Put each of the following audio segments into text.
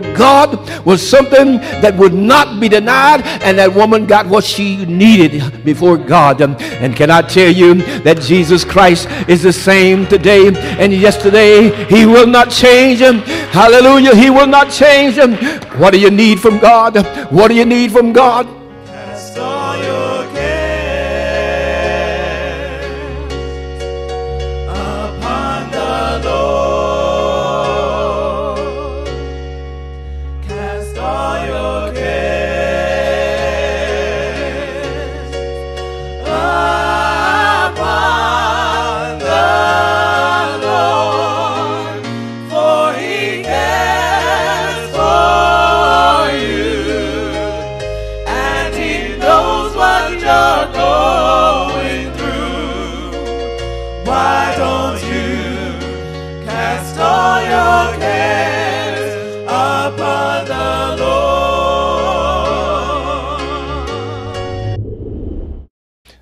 God was something that would not be denied, and that woman got what she needed before God. And can I tell you that Jesus Christ is the same today and yesterday? He will not change him. Hallelujah. He will not change him. What do you need from God? What do you need from God?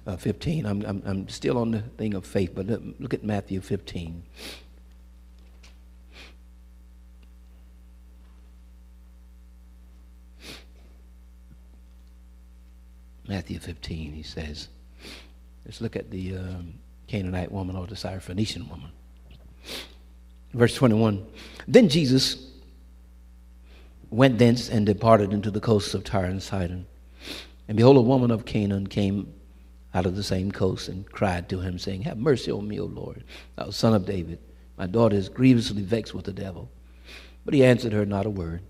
Uh, 15. I'm, I'm, I'm still on the thing of faith, but look at Matthew 15. Matthew 15, he says, let's look at the um, Canaanite woman or the Syrophoenician woman. Verse 21 Then Jesus went thence and departed into the coasts of Tyre and Sidon. And behold, a woman of Canaan came out of the same coast and cried to him, saying, Have mercy on me, O Lord, thou son of David. My daughter is grievously vexed with the devil. But he answered her not a word.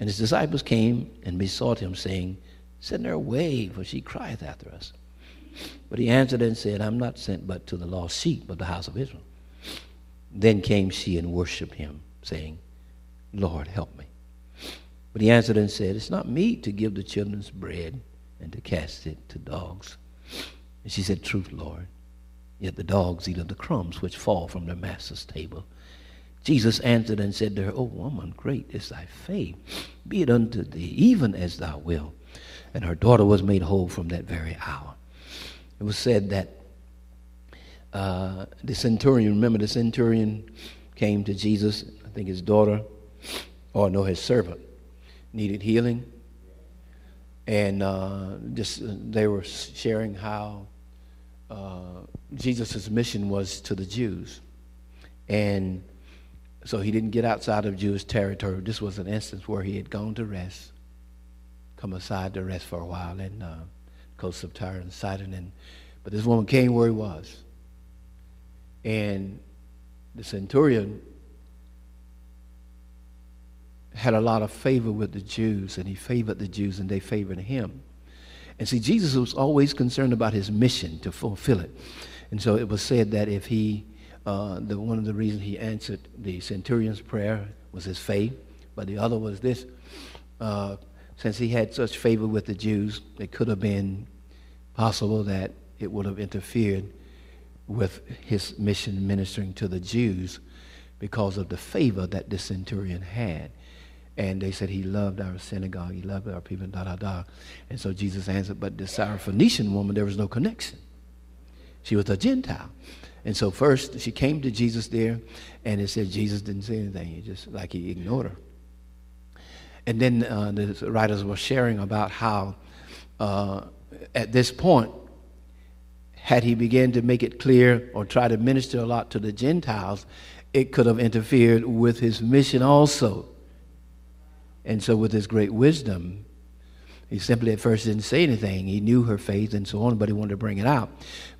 And his disciples came and besought him, saying, Send her away, for she crieth after us. But he answered and said, I'm not sent but to the lost sheep of the house of Israel. Then came she and worshipped him, saying, Lord, help me. But he answered and said, It's not meet to give the children's bread and to cast it to dogs. And she said, Truth, Lord. Yet the dogs eat of the crumbs which fall from their master's table. Jesus answered and said to her, O woman, great is thy faith. Be it unto thee, even as thou wilt. And her daughter was made whole from that very hour. It was said that uh, the centurion, remember the centurion came to Jesus, I think his daughter, or no, his servant, needed healing. And uh, just uh, they were sharing how uh, Jesus' mission was to the Jews. And so he didn't get outside of Jewish territory. This was an instance where he had gone to rest, come aside to rest for a while in uh, coast of Tyre and Sidon. And, but this woman came where he was. And the centurion had a lot of favor with the Jews, and he favored the Jews, and they favored him. And see, Jesus was always concerned about his mission to fulfill it. And so it was said that if he, uh, the, one of the reasons he answered the centurion's prayer was his faith, but the other was this uh, since he had such favor with the Jews, it could have been possible that it would have interfered with his mission ministering to the Jews because of the favor that the centurion had. And they said he loved our synagogue, he loved our people, da da da. And so Jesus answered, but the Syrophoenician woman, there was no connection. She was a Gentile. And so first she came to Jesus there, and it said Jesus didn't say anything. He just like he ignored her. And then uh, the writers were sharing about how uh, at this point had he began to make it clear or try to minister a lot to the Gentiles, it could have interfered with his mission also. And so, with his great wisdom, he simply at first didn't say anything. He knew her faith and so on, but he wanted to bring it out.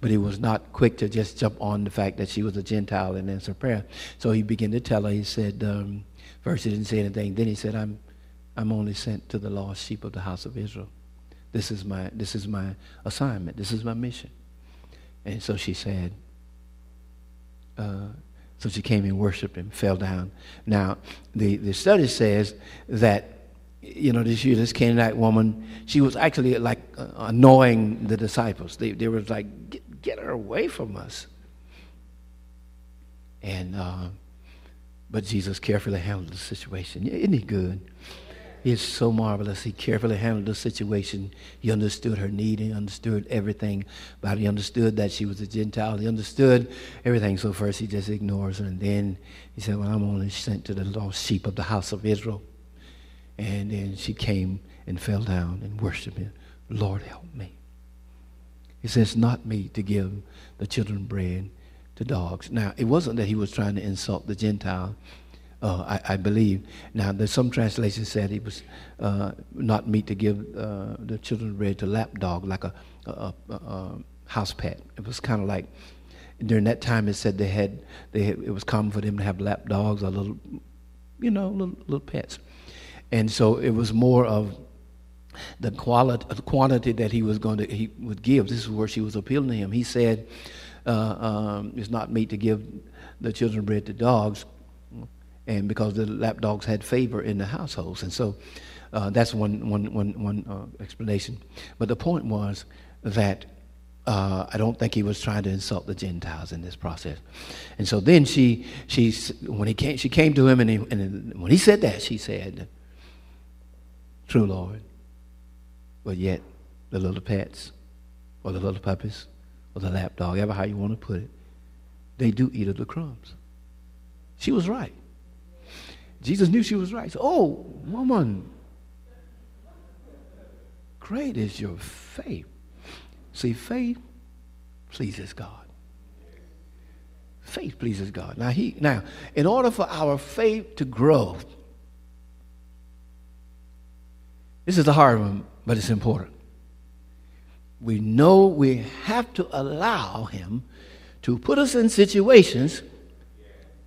But he was not quick to just jump on the fact that she was a Gentile and answer prayer. So he began to tell her, he said, um, first he didn't say anything. Then he said, I'm, I'm only sent to the lost sheep of the house of Israel. This is my, this is my assignment. This is my mission. And so she said, uh, so she came and worshiped and fell down. Now, the, the study says that, you know, this, this Canaanite woman, she was actually like uh, annoying the disciples. They, they were like, get, get her away from us. And, uh, but Jesus carefully handled the situation. Isn't he good? Is so marvelous. He carefully handled the situation. He understood her need. He understood everything it. He understood that she was a Gentile. He understood everything. So first he just ignores her. And then he said, Well, I'm only sent to the lost sheep of the house of Israel. And then she came and fell down and worshiped him. Lord, help me. He says, not me to give the children bread to dogs. Now, it wasn't that he was trying to insult the Gentile, uh, I, I, believe. Now, there's some translations said it was uh, not meet to give uh, the children bread to lap dog, like a, a, a, a house pet. It was kind of like during that time. It said they had they had, it was common for them to have lap dogs or little, you know, little, little pets, and so it was more of the quality, the quantity that he was going to he would give. This is where she was appealing to him. He said, uh, um, "It's not meet to give the children bread to dogs." And because the lap dogs had favor in the households. And so uh, that's one, one, one, one uh, explanation. But the point was that uh, I don't think he was trying to insult the Gentiles in this process. And so then she, she when he came, she came to him, and, he, and when he said that, she said, True, Lord. But yet, the little pets, or the little puppies, or the lap dog, ever how you want to put it, they do eat of the crumbs. She was right. Jesus knew she was right. So, oh, woman, great is your faith. See, faith pleases God. Faith pleases God. Now, he, now, in order for our faith to grow, this is the hard one, but it's important. We know we have to allow Him to put us in situations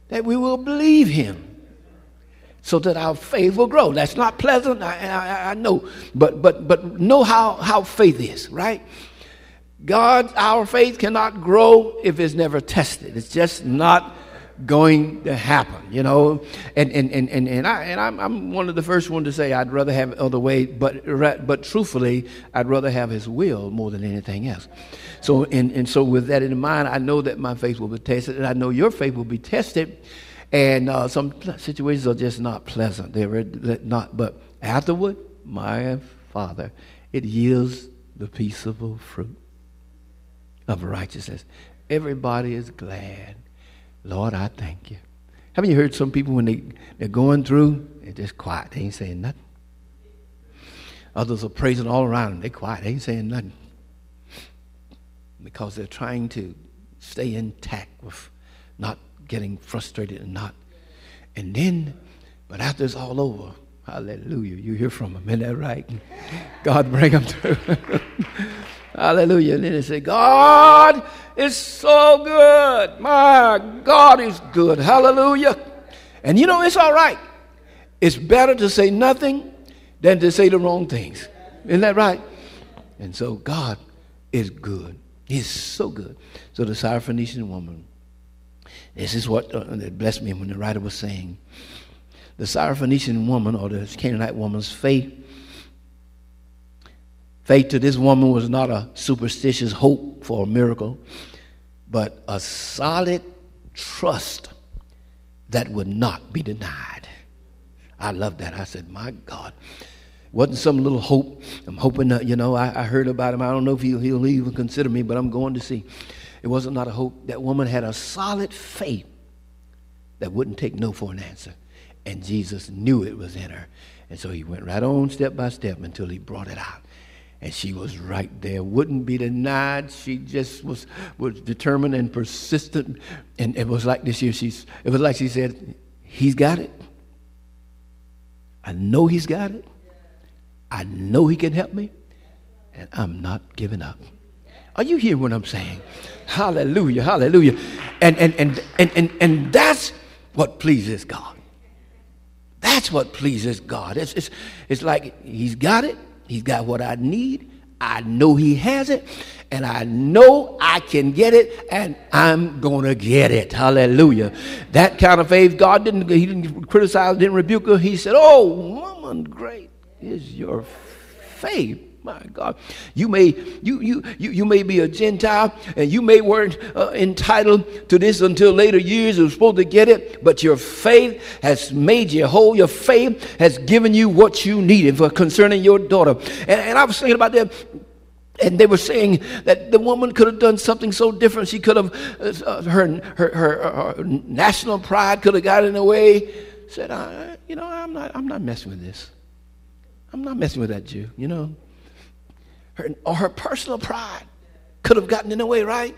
that we will believe Him so that our faith will grow. That's not pleasant, I, I, I, know, but but but know how how faith is, right? God, our faith cannot grow if it's never tested. It's just not going to happen, you know. And and and and, and I and I'm, I'm one of the first one to say I'd rather have it other way, but but truthfully, I'd rather have His will more than anything else. So and and so with that in mind, I know that my faith will be tested, and I know your faith will be tested and uh, some situations are just not pleasant. They're not. But afterward, my Father, it yields the peaceable fruit of righteousness. Everybody is glad. Lord, I thank you. Haven't you heard some people when they, they're going through, they're just quiet. They ain't saying nothing. Others are praising all around them. They're quiet. They ain't saying nothing. Because they're trying to stay intact with not getting frustrated and not. And then, but after it's all over, hallelujah, you hear from them. Isn't that right? God bring them through. hallelujah. And then they say, God is so good. My God is good. Hallelujah. And you know, it's all right. It's better to say nothing than to say the wrong things. Isn't that right? And so God is good. He's so good. So the Syrophoenician woman this is what uh, blessed me when the writer was saying. The Syrophoenician woman or the Canaanite woman's faith, faith to this woman was not a superstitious hope for a miracle, but a solid trust that would not be denied. I love that. I said, my God. Wasn't some little hope. I'm hoping that, you know, I, I heard about him. I don't know if he'll, he'll even consider me, but I'm going to see. It wasn't not a hope. That woman had a solid faith that wouldn't take no for an answer. And Jesus knew it was in her. And so he went right on step by step until he brought it out. And she was right there, wouldn't be denied. She just was, was determined and persistent. And it was like this year, she's, it was like she said, He's got it. I know He's got it. I know He can help me. And I'm not giving up. Are you hearing what I'm saying? Hallelujah, hallelujah. And, and, and, and, and, and that's what pleases God. That's what pleases God. It's, it's, it's like He's got it, He's got what I need. I know He has it, and I know I can get it, and I'm going to get it. Hallelujah. That kind of faith, God didn't, He didn't criticize, didn't rebuke her. He said, Oh, woman, great is your faith. My God, you may you you you, you may be a Gentile and you may weren't uh, entitled to this until later years. You're supposed to get it, but your faith has made you whole. Your faith has given you what you needed for concerning your daughter. And, and I was thinking about that and they were saying that the woman could have done something so different. She could have, uh, her, her, her, her, national pride could have got in the way. Said, you know, I'm not, I'm not messing with this. I'm not messing with that Jew, you know. Her, or her personal pride could have gotten in the way, right?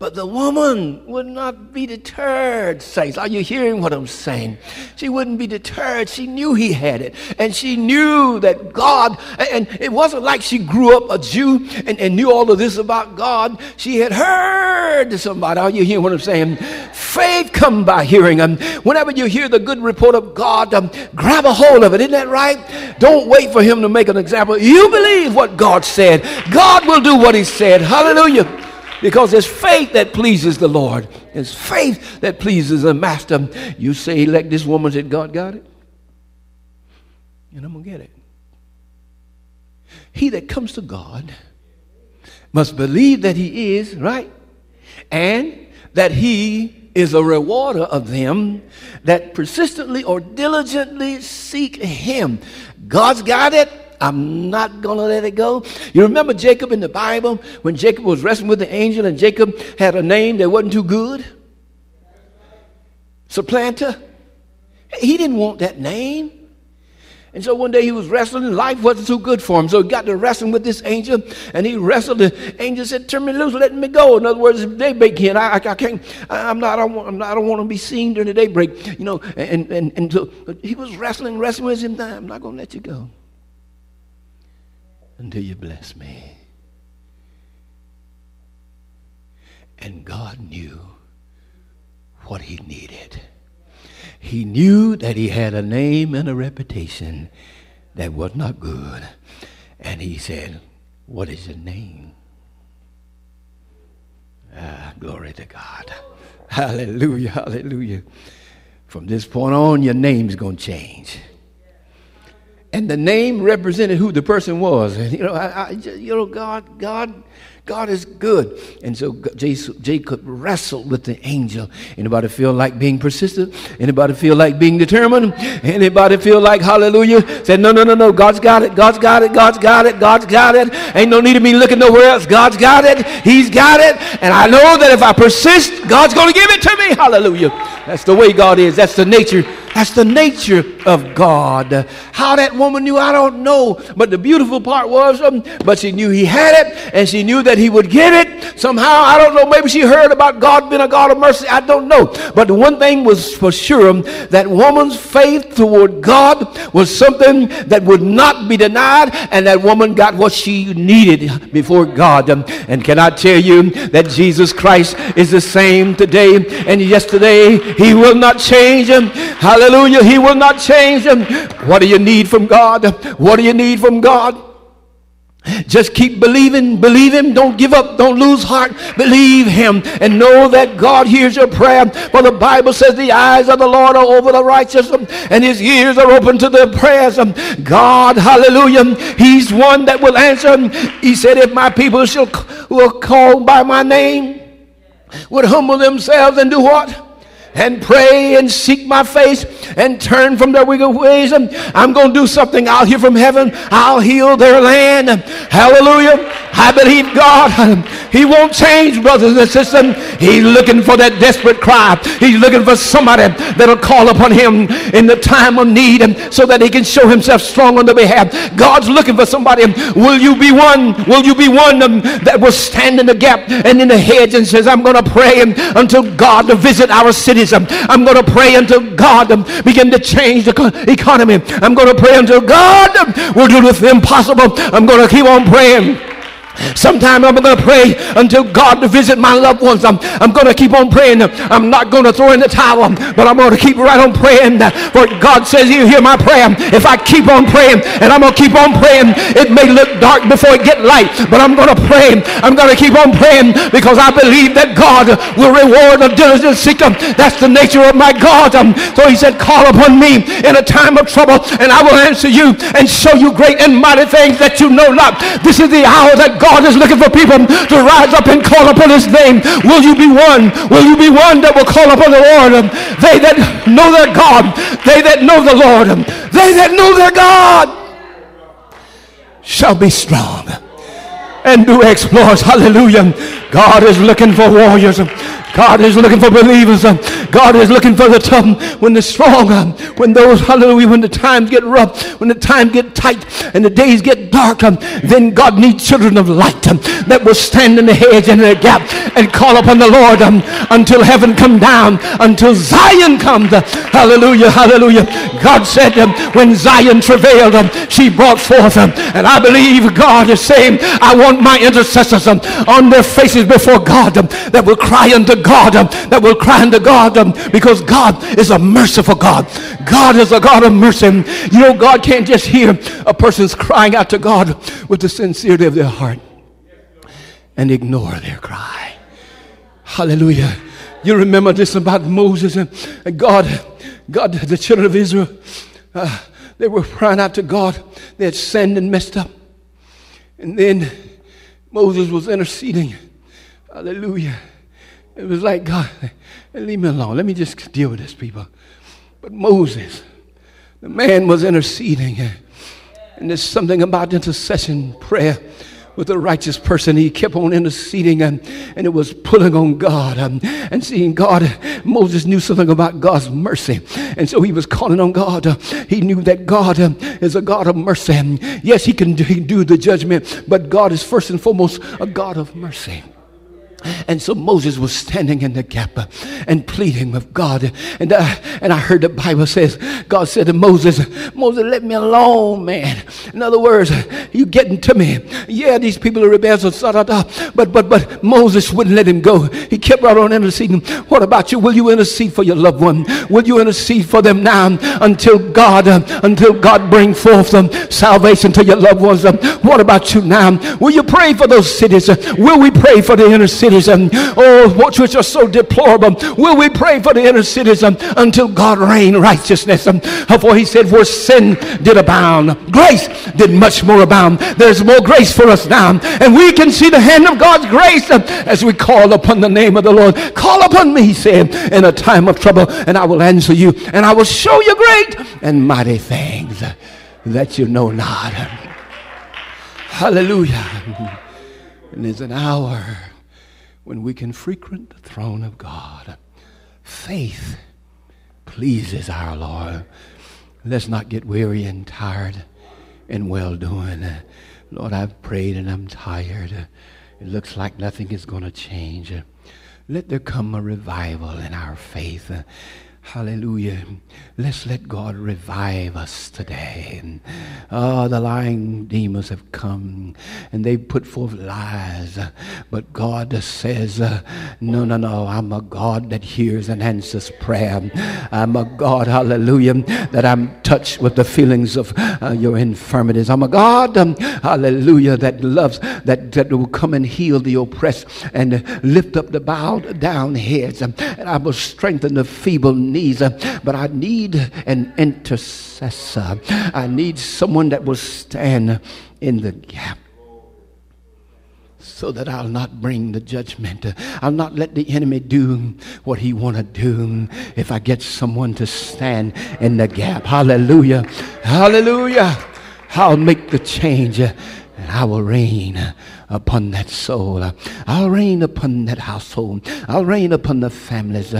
But the woman would not be deterred, saints. Are you hearing what I'm saying? She wouldn't be deterred. She knew he had it. And she knew that God, and it wasn't like she grew up a Jew and, and knew all of this about God. She had heard somebody. Are you hearing what I'm saying? Faith come by hearing. Um, whenever you hear the good report of God, um, grab a hold of it. Isn't that right? Don't wait for him to make an example. You believe what God said. God will do what he said. Hallelujah because it's faith that pleases the Lord. It's faith that pleases the master. You say, like this woman said, God got it, and I'm going to get it. He that comes to God must believe that he is, right? And that he is a rewarder of them that persistently or diligently seek him. God's got it. I'm not going to let it go. You remember Jacob in the Bible when Jacob was wrestling with the angel and Jacob had a name that wasn't too good? Supplanter. He didn't want that name. And so one day he was wrestling and life wasn't too good for him. So he got to wrestling with this angel and he wrestled. The angel said, Turn me loose, let me go. In other words, daybreak here, I, I, I can't, I, am not, I, want, I'm not, I don't want to be seen during the daybreak. You know, and, and, and so he was wrestling, wrestling with him. I'm not going to let you go until you bless me. And God knew what he needed. He knew that he had a name and a reputation that was not good. And he said, What is your name? Ah, glory to God. Hallelujah, hallelujah. From this point on, your name's going to change and the name represented who the person was. And you know, I, I, you know, God, God God is good. And so Jacob wrestled with the angel. Anybody feel like being persistent? Anybody feel like being determined? Anybody feel like, hallelujah, said, no, no, no, no, God's got it, God's got it, God's got it, God's got it. Ain't no need of me looking nowhere else. God's got it, He's got it. And I know that if I persist, God's going to give it to me. Hallelujah. That's the way God is. That's the nature. That's the nature of God. How that woman knew, I don't know. But the beautiful part was, um, but she knew He had it, and she knew that He would give it. Somehow, I don't know, maybe she heard about God being a God of mercy. I don't know. But the one thing was for sure um, that woman's faith toward God was something that would not be denied, and that woman got what she needed before God. Um, and can I tell you that Jesus Christ is the same today and yesterday? He will not change. Um, Hallelujah. He will not change. Them. What do you need from God? What do you need from God? Just keep believing, believe Him. Don't give up, don't lose heart. Believe Him and know that God hears your prayer. For the Bible says the eyes of the Lord are over the righteous and His ears are open to their prayers. God, hallelujah, He's one that will answer. He said, If my people shall who are called by my name would humble themselves and do what? and pray and seek my face and turn from their wicked ways. And I'm going to do something. I'll hear from heaven. I'll heal their land. Hallelujah. I believe God. He won't change, brothers and sisters. He's looking for that desperate cry. He's looking for somebody that'll call upon him in the time of need and so that he can show himself strong on the behalf. God's looking for somebody. Will you be one? Will you be one um, that will stand in the gap and in the hedge and says, I'm going to pray until God to visit our cities. I'm going to pray until God um, begin to change the economy. I'm going to pray until God will do the impossible. I'm going to keep on praying. Sometime I'm going to pray until God to visit my loved ones. I'm, I'm going to keep on praying. I'm not going to throw in the towel, but I'm going to keep right on praying. For God says you hear my prayer. If I keep on praying and I'm going to keep on praying, it may look dark before it get light, but I'm going to pray. I'm going to keep on praying because I believe that God will reward a diligent seeker. That's the nature of my God. Um, so he said, call upon me in a time of trouble and I will answer you and show you great and mighty things that you know not. This is the hour that God God is looking for people to rise up and call upon his name. Will you be one? Will you be one that will call upon the Lord? They that know their God, they that know the Lord, they that know their God shall be strong and do exploits. Hallelujah. God is looking for warriors. God is looking for believers. Um, God is looking for the tough, when the strong, um, when those, hallelujah, when the times get rough, when the times get tight and the days get dark, um, then God needs children of light um, that will stand in the hedge and in the gap and call upon the Lord um, until heaven come down, until Zion comes. hallelujah, hallelujah. God said um, when Zion travailed, she brought forth. and I believe God is saying, I want my intercessors on their faces before God that will cry unto God, um, that will cry unto God um, because God is a merciful God. God is a God of mercy. You know, God can't just hear a person's crying out to God with the sincerity of their heart and ignore their cry. Hallelujah. You remember this about Moses and God, God, the children of Israel, uh, they were crying out to God. They had sinned and messed up. And then Moses was interceding. Hallelujah. It was like, God, leave me alone. Let me just deal with this, people. But Moses, the man was interceding. And there's something about intercession prayer with a righteous person. He kept on interceding and, and it was pulling on God um, and seeing God. Moses knew something about God's mercy. And so he was calling on God. He knew that God um, is a God of mercy. Yes, he can, he can do the judgment, but God is first and foremost a God of mercy. And so Moses was standing in the gap uh, and pleading with God. And, uh, and I heard the Bible says, God said to Moses, Moses, let me alone, man. In other words, you getting to me. Yeah, these people are rebels, but, but, but Moses wouldn't let him go. He kept right on interceding. What about you? Will you intercede for your loved one? Will you intercede for them now until God, uh, until God bring forth um, salvation to your loved ones? What about you now? Will you pray for those cities? Uh, will we pray for the inner city? Cities, and oh, which are so deplorable. Will we pray for the inner cities until God rain righteousness? For he said, where sin did abound, grace did much more abound. There's more grace for us now, and we can see the hand of God's grace as we call upon the name of the Lord. Call upon me, he said, in a time of trouble, and I will answer you, and I will show you great and mighty things that you know not. Hallelujah. And there's an hour when we can frequent the throne of God. Faith pleases our Lord. Let's not get weary and tired and well doing. Lord, I've prayed and I'm tired. It looks like nothing is going to change. Let there come a revival in our faith. Hallelujah. Let's let God revive us today. Oh, the lying demons have come and they put forth lies. But God says, uh, no, no, no. I'm a God that hears and answers prayer. I'm a God, hallelujah, that I'm touched with the feelings of uh, your infirmities. I'm a God, um, hallelujah, that loves, that, that will come and heal the oppressed and lift up the bowed down heads. And I will strengthen the feeble knees. Uh, but I need an intercessor. I need someone that will stand in the gap so that I'll not bring the judgment. I'll not let the enemy do what he want to do if I get someone to stand in the gap. Hallelujah. Hallelujah. I'll make the change and I will reign upon that soul. I'll reign upon that household. I'll reign upon the families.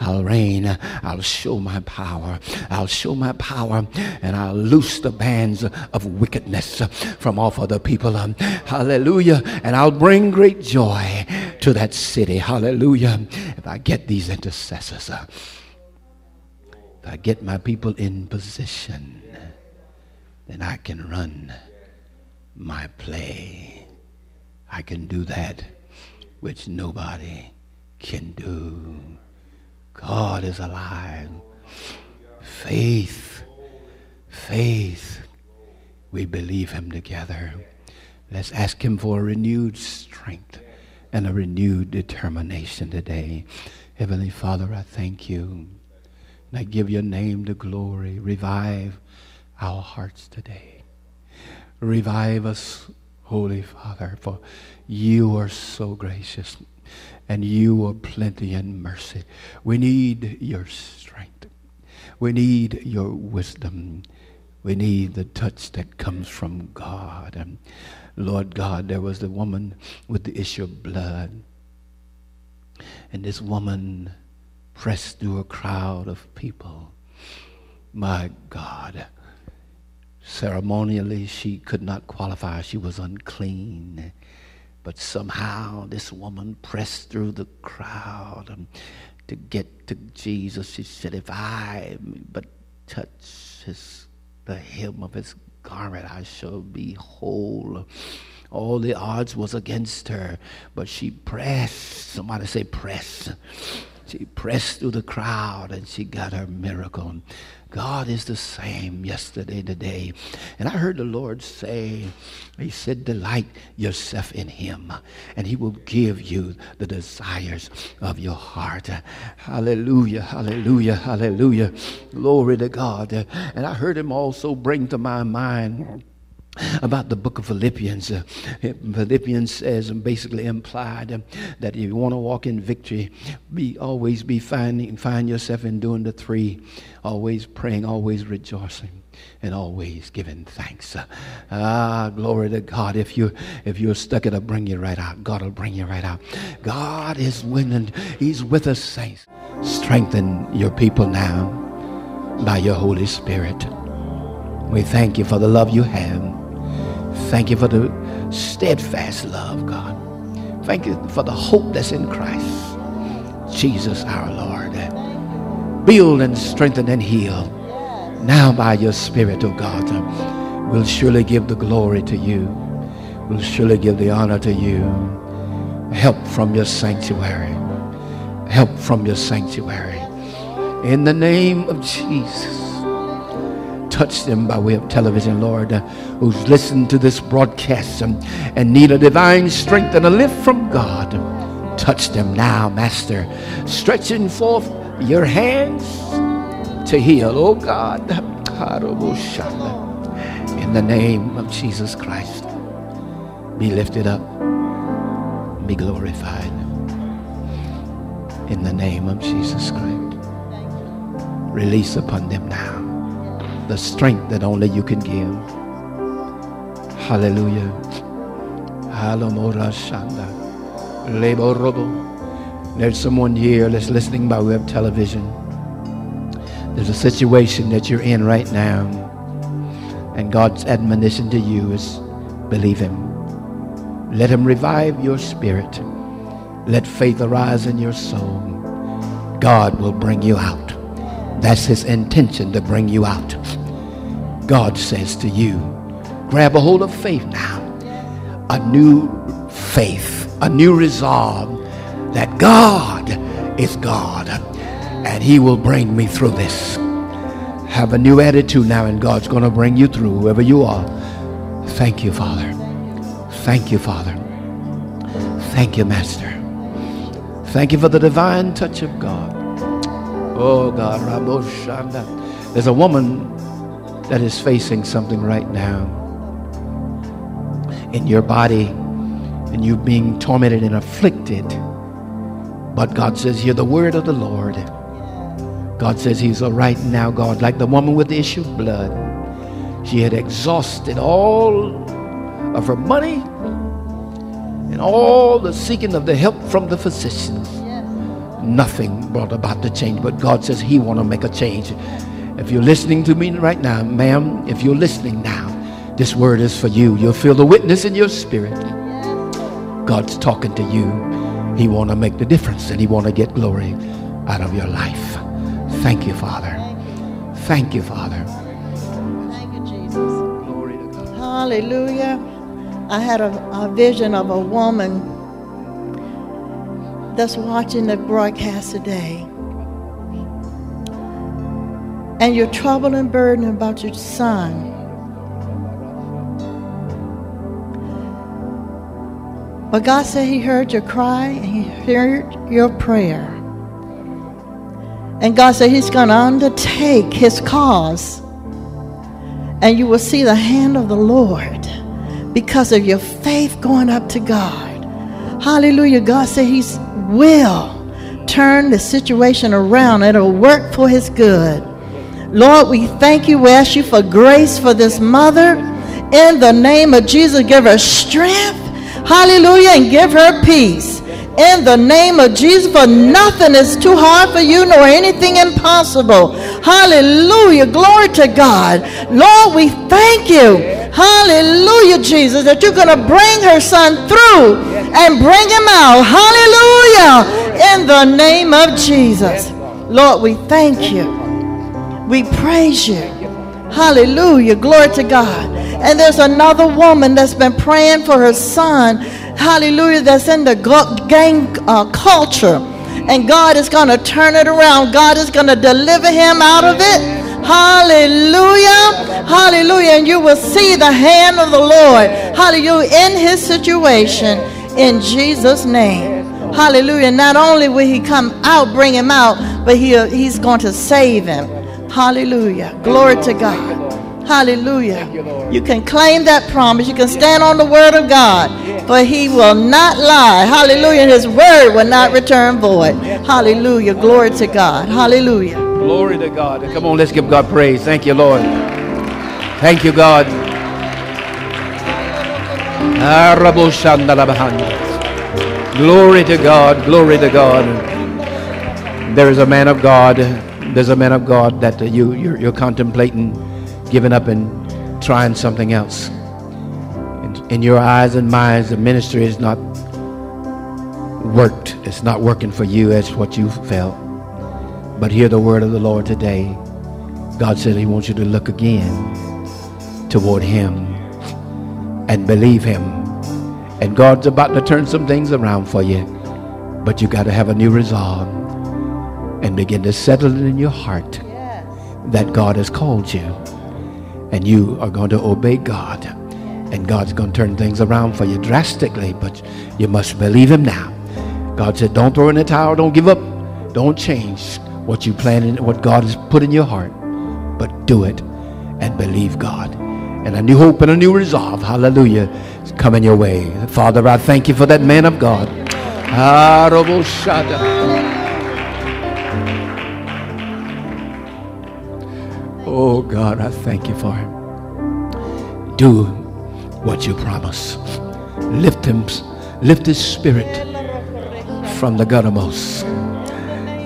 I'll reign. I'll show my power. I'll show my power and I'll loose the bands of wickedness from off of the people. Hallelujah. And I'll bring great joy to that city. Hallelujah. If I get these intercessors, if I get my people in position, then I can run my play. I can do that which nobody can do. God is alive. Faith, faith. We believe Him together. Let's ask Him for a renewed strength and a renewed determination today. Heavenly Father, I thank you. And I give your name the glory. Revive our hearts today. Revive us Holy Father, for you are so gracious and you are plenty in mercy. We need your strength. We need your wisdom. We need the touch that comes from God. And Lord God, there was the woman with the issue of blood. And this woman pressed through a crowd of people. My God. Ceremonially, she could not qualify. She was unclean. But somehow, this woman pressed through the crowd um, to get to Jesus. She said, If I but touch his, the hem of his garment, I shall be whole. All the odds was against her, but she pressed. Somebody say, press. She pressed through the crowd and she got her miracle. God is the same yesterday, today. And I heard the Lord say, He said, delight yourself in Him, and He will give you the desires of your heart. Hallelujah, hallelujah, hallelujah. Glory to God. And I heard Him also bring to my mind about the book of Philippians. Uh, Philippians says basically implied uh, that if you want to walk in victory, be always be finding find yourself in doing the three, always praying, always rejoicing. And always giving thanks. Uh, ah, glory to God. If you if you're stuck, it'll bring you right out. God will bring you right out. God is winning. He's with us, saints. Strengthen your people now by your Holy Spirit. We thank you for the love you have. Thank you for the steadfast love, God. Thank you for the hope that's in Christ. Jesus our Lord. Build and strengthen and heal. Now by your Spirit, O oh God, we'll surely give the glory to you. We'll surely give the honor to you. Help from your sanctuary. Help from your sanctuary. In the name of Jesus touch them by way of television, Lord, uh, who's listened to this broadcast um, and need a divine strength and a lift from God. Touch them now, Master, stretching forth your hands to heal, oh God. In the name of Jesus Christ, be lifted up, be glorified. In the name of Jesus Christ, release upon them now the strength that only you can give. Hallelujah. There's someone here that's listening by web television. There's a situation that you're in right now. And God's admonition to you is believe Him. Let Him revive your spirit. Let faith arise in your soul. God will bring you out. That's his intention to bring you out. God says to you, grab a hold of faith now. A new faith, a new resolve that God is God and he will bring me through this. Have a new attitude now and God's going to bring you through whoever you are. Thank you, Father. Thank you, Father. Thank you, Master. Thank you for the divine touch of God. Oh God. There's a woman that is facing something right now in your body and you being tormented and afflicted. But God says, Hear the word of the Lord. God says He's all right now, God, like the woman with the issue of blood. She had exhausted all of her money and all the seeking of the help from the physicians nothing brought about the change, but God says He want to make a change. If you're listening to me right now, ma'am, if you're listening now, this word is for you. You'll feel the witness in your spirit. God's talking to you. He want to make the difference and He want to get glory out of your life. Thank you, Father. Thank you, Father. Thank you, Jesus. Glory to God. Hallelujah. I had a, a vision of a woman that's watching the broadcast today and your trouble and burden about your son, but God said He heard your cry and He heard your prayer. And God said He's going to undertake His cause, and you will see the hand of the Lord because of your faith going up to God. Hallelujah. God said He's will turn the situation around. It'll work for his good. Lord, we thank you. We ask you for grace for this mother. In the name of Jesus, give her strength. Hallelujah. And give her peace. in the name of Jesus, for nothing is too hard for you nor anything impossible. Hallelujah. Glory to God. Lord, we thank you. Hallelujah, Jesus, that you're going to bring her son through and bring him out. Hallelujah. In the name of Jesus. Lord, we thank you. We praise you. Hallelujah. Glory to God. And there's another woman that's been praying for her son. Hallelujah. That's in the gang uh, culture. And God is going to turn it around. God is going to deliver him out of it. Hallelujah. Hallelujah. And you will see the hand of the Lord. Hallelujah. In his situation. In Jesus' name. Hallelujah. Not only will he come out, bring him out, but he, he's going to save him. Hallelujah. Glory to God. Hallelujah. You can claim that promise. You can stand on the word of God. For he will not lie. Hallelujah. His word will not return void. Hallelujah. Glory to God. Hallelujah. Glory to God. Come on, let's give God praise. Thank you, Lord. Thank you, God. Glory to God. Glory to God. There is a man of God there's a man of God that uh, you, you're, you're, contemplating giving up and trying something else. In, in your eyes and minds, the ministry is not worked. It's not working for you as what you felt. But hear the word of the Lord today. God said he wants you to look again toward him and believe him. And God's about to turn some things around for you. But you got to have a new resolve and begin to settle it in your heart that God has called you. And you are going to obey God. And God's going to turn things around for you drastically, but you must believe Him now. God said, Don't throw in the towel, don't give up, don't change what you plan and what God has put in your heart, but do it and believe God. And a new hope and a new resolve, hallelujah, is coming your way. Father, I thank you for that man of God. Ah, Oh God, I thank you for him. Do what you promise. Lift him, lift his spirit from the guttermost.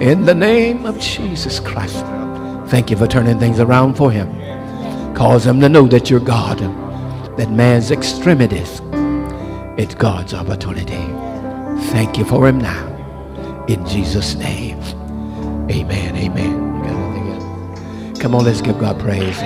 In the name of Jesus Christ. Thank you for turning things around for him. Cause him to know that you're God. That man's extremities, it's God's opportunity. Thank you for him now. In Jesus' name. Amen. Amen. Come on, let's give God praise.